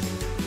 Bye.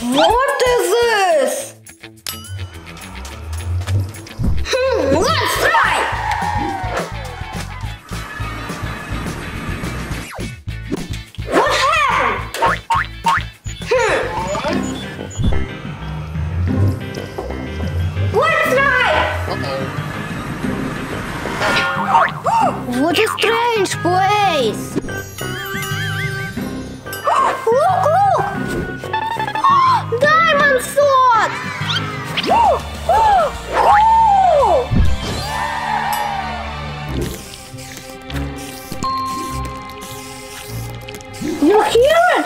What is this? Hmm, let's try! What happened? Hmm. Let's try! What a strange place! Look,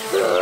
Yeah.